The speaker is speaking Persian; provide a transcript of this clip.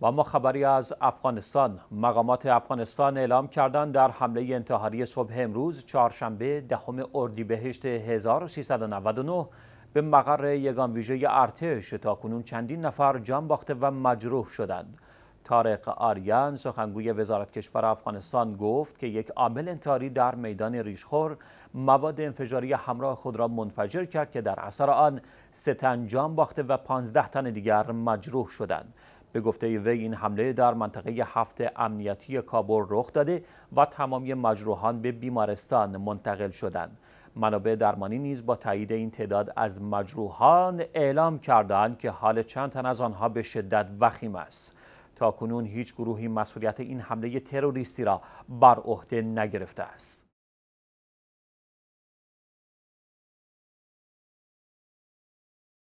و اما خبری از افغانستان. مقامات افغانستان اعلام کردند در حمله انتحاری صبح امروز چهارشنبه دهم اردیبهشت 1399 به مقر یگان ویژه ارتش تا کنون چندین نفر جان باخته و مجروح شدند. طارق آریان سخنگوی وزارت کشور افغانستان گفت که یک عامل انتحاری در میدان ریشخور مواد انفجاری همراه خود را منفجر کرد که در اثر آن سه تن جان باخته و پانزده تن دیگر مجروح شدند. به گفته وی این حمله در منطقه هفت امنیتی کابل رخ داده و تمامی مجروحان به بیمارستان منتقل شدند. منابع درمانی نیز با تایید این تعداد از مجروحان اعلام کردند که حال چند تن از آنها به شدت وخیم است. تا کنون هیچ گروهی مسئولیت این حمله تروریستی را بر عهده نگرفته است.